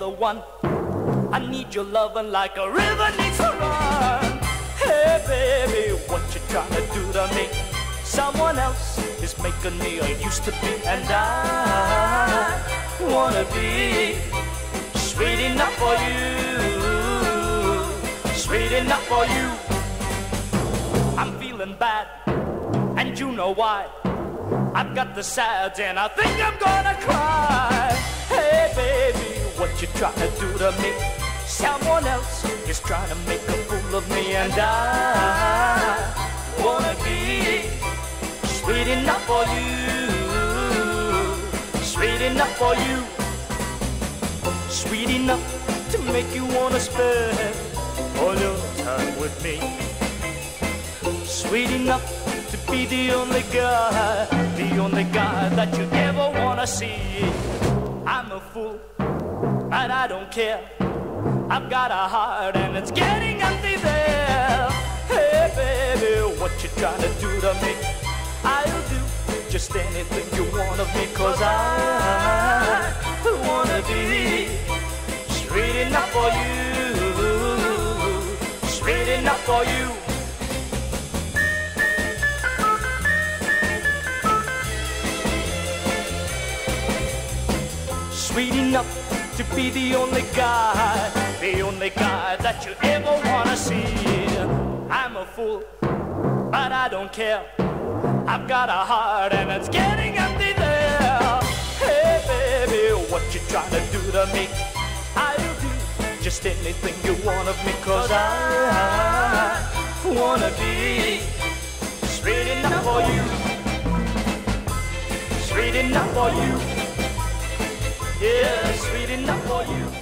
one. I need your loving like a river needs to run. Hey baby, what you trying to do to me? Someone else is making me a used to be, and I wanna be sweet enough for you, sweet enough for you. I'm feeling bad, and you know why. I've got the sads and I think I'm gonna cry. You trying to do to me? Someone else is trying to make a fool of me, and I wanna be sweet enough for you, sweet enough for you, sweet enough to make you wanna spend all your time with me, sweet enough to be the only guy, the only guy that you ever wanna see. I'm a fool, but I don't care. I've got a heart and it's getting empty there. Hey baby, what you trying to do to me? I'll do just anything you want of me, cause I wanna be sweet enough for you, sweet enough for you. Sweet enough to be the only guy, the only guy that you ever wanna see. I'm a fool, but I don't care. I've got a heart and it's getting empty there. Hey baby, what you trying to do to me? I'll do just anything you want of me, cause I wanna be sweet enough for you, sweet enough for you. Yeah, enough for you.